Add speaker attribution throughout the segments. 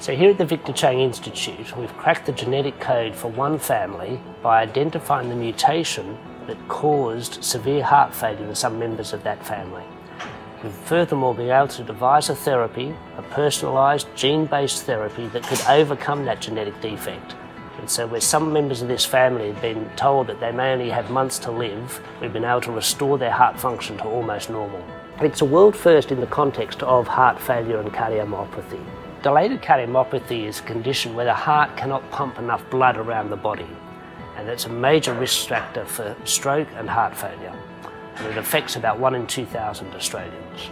Speaker 1: So here at the Victor Chang Institute, we've cracked the genetic code for one family by identifying the mutation that caused severe heart failure in some members of that family. We've furthermore been able to devise a therapy, a personalised gene-based therapy that could overcome that genetic defect. And so where some members of this family have been told that they may only have months to live, we've been able to restore their heart function to almost normal. It's a world first in the context of heart failure and cardiomyopathy. Dilated cardiomyopathy is a condition where the heart cannot pump enough blood around the body, and it's a major risk factor for stroke and heart failure. And it affects about 1 in 2,000 Australians.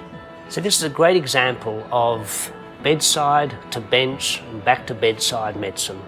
Speaker 1: So, this is a great example of bedside to bench and back to bedside medicine.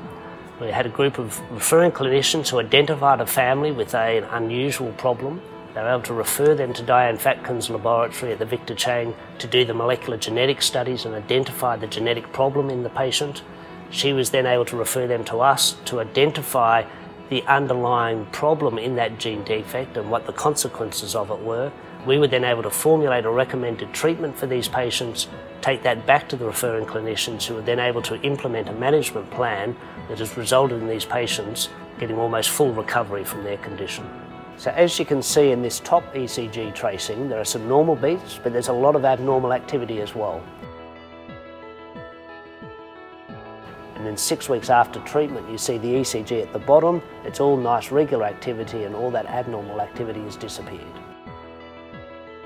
Speaker 1: We had a group of referring clinicians who identified a family with an unusual problem they were able to refer them to Diane Fatkin's laboratory at the Victor Chang to do the molecular genetic studies and identify the genetic problem in the patient. She was then able to refer them to us to identify the underlying problem in that gene defect and what the consequences of it were. We were then able to formulate a recommended treatment for these patients, take that back to the referring clinicians who were then able to implement a management plan that has resulted in these patients getting almost full recovery from their condition. So as you can see in this top ECG tracing, there are some normal beats, but there's a lot of abnormal activity as well. And then six weeks after treatment, you see the ECG at the bottom. It's all nice regular activity and all that abnormal activity has disappeared.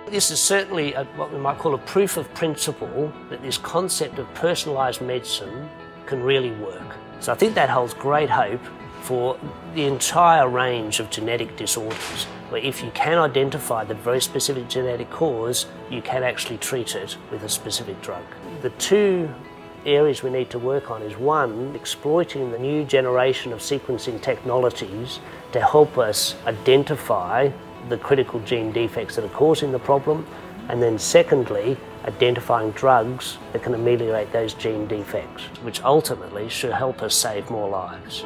Speaker 1: This is certainly a, what we might call a proof of principle that this concept of personalised medicine can really work. So I think that holds great hope for the entire range of genetic disorders, where if you can identify the very specific genetic cause, you can actually treat it with a specific drug. The two areas we need to work on is one, exploiting the new generation of sequencing technologies to help us identify the critical gene defects that are causing the problem, and then secondly, identifying drugs that can ameliorate those gene defects, which ultimately should help us save more lives.